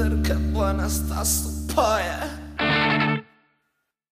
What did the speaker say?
perché buona sta sto paia eh.